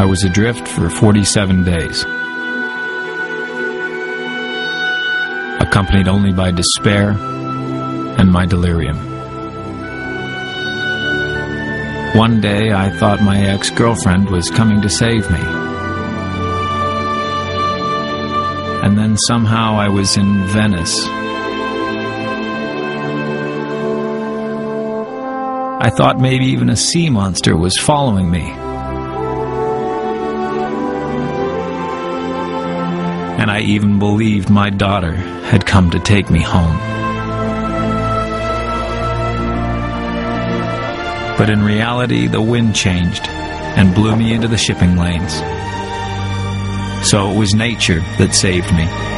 I was adrift for 47 days. Accompanied only by despair and my delirium. One day I thought my ex-girlfriend was coming to save me. And then somehow I was in Venice. I thought maybe even a sea monster was following me. And I even believed my daughter had come to take me home. But in reality, the wind changed and blew me into the shipping lanes. So it was nature that saved me.